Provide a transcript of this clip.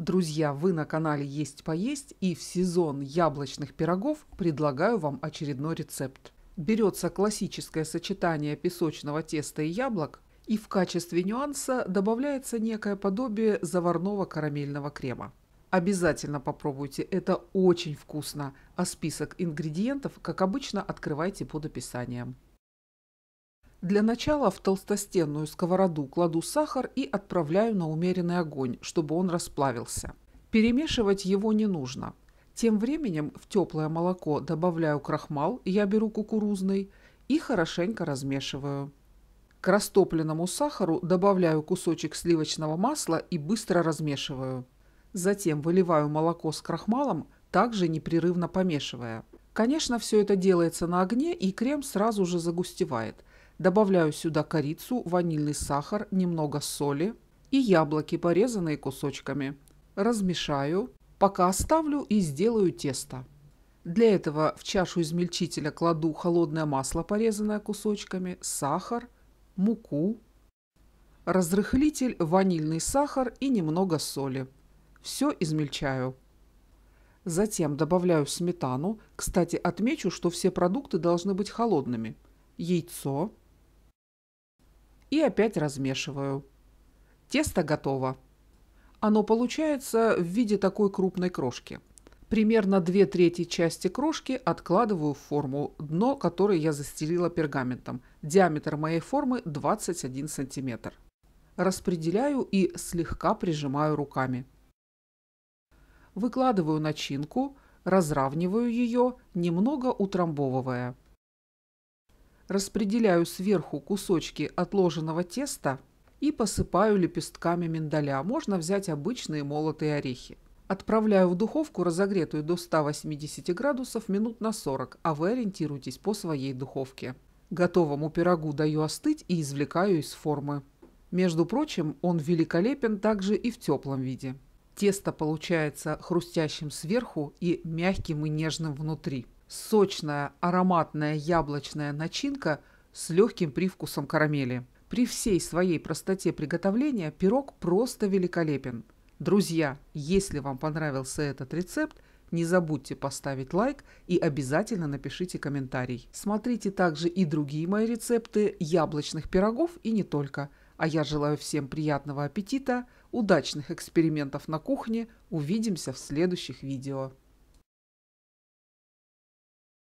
Друзья, вы на канале Есть Поесть и в сезон яблочных пирогов предлагаю вам очередной рецепт. Берется классическое сочетание песочного теста и яблок, и в качестве нюанса добавляется некое подобие заварного карамельного крема. Обязательно попробуйте, это очень вкусно, а список ингредиентов, как обычно, открывайте под описанием. Для начала в толстостенную сковороду кладу сахар и отправляю на умеренный огонь, чтобы он расплавился. Перемешивать его не нужно. Тем временем в теплое молоко добавляю крахмал, я беру кукурузный, и хорошенько размешиваю. К растопленному сахару добавляю кусочек сливочного масла и быстро размешиваю. Затем выливаю молоко с крахмалом, также непрерывно помешивая. Конечно, все это делается на огне, и крем сразу же загустевает – Добавляю сюда корицу, ванильный сахар, немного соли и яблоки, порезанные кусочками. Размешаю, пока оставлю и сделаю тесто. Для этого в чашу измельчителя кладу холодное масло, порезанное кусочками, сахар, муку, разрыхлитель, ванильный сахар и немного соли. Все измельчаю. Затем добавляю сметану. Кстати, отмечу, что все продукты должны быть холодными. Яйцо, и опять размешиваю. Тесто готово. Оно получается в виде такой крупной крошки. Примерно две трети части крошки откладываю в форму, дно которой я застелила пергаментом. Диаметр моей формы 21 см. Распределяю и слегка прижимаю руками. Выкладываю начинку, разравниваю ее, немного утрамбовывая. Распределяю сверху кусочки отложенного теста и посыпаю лепестками миндаля. Можно взять обычные молотые орехи. Отправляю в духовку, разогретую до 180 градусов, минут на 40, а вы ориентируйтесь по своей духовке. Готовому пирогу даю остыть и извлекаю из формы. Между прочим, он великолепен также и в теплом виде. Тесто получается хрустящим сверху и мягким и нежным внутри сочная ароматная яблочная начинка с легким привкусом карамели. При всей своей простоте приготовления пирог просто великолепен. Друзья, если вам понравился этот рецепт, не забудьте поставить лайк и обязательно напишите комментарий. Смотрите также и другие мои рецепты яблочных пирогов и не только. А я желаю всем приятного аппетита, удачных экспериментов на кухне. Увидимся в следующих видео.